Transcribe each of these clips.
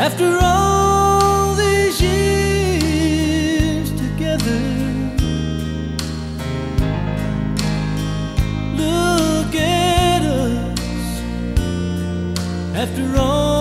After all these years together, look at us. After all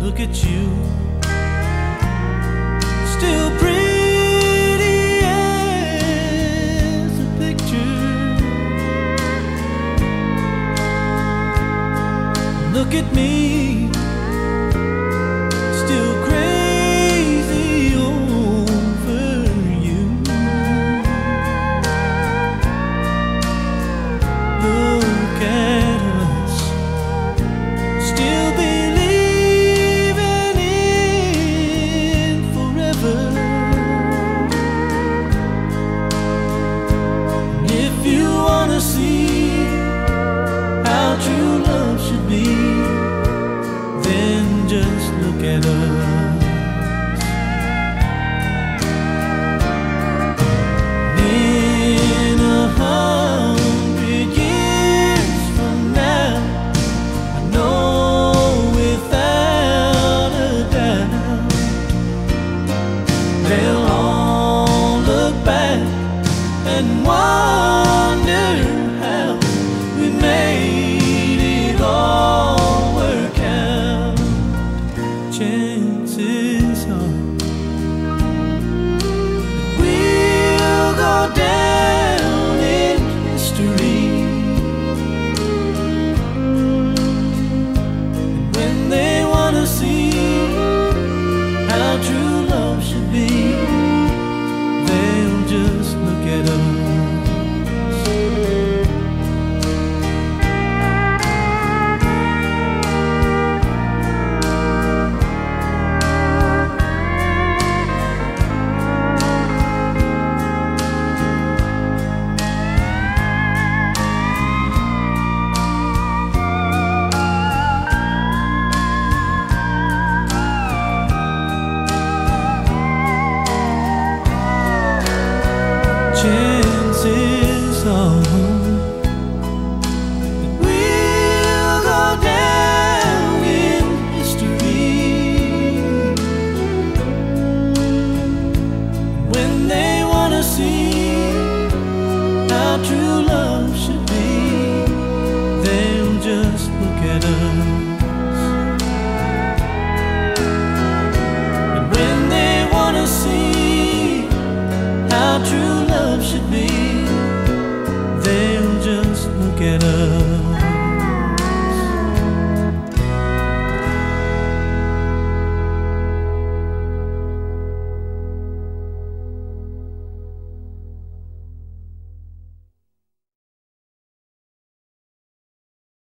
Look at you, still pretty as a picture. Look at me, they'll all look back and why. true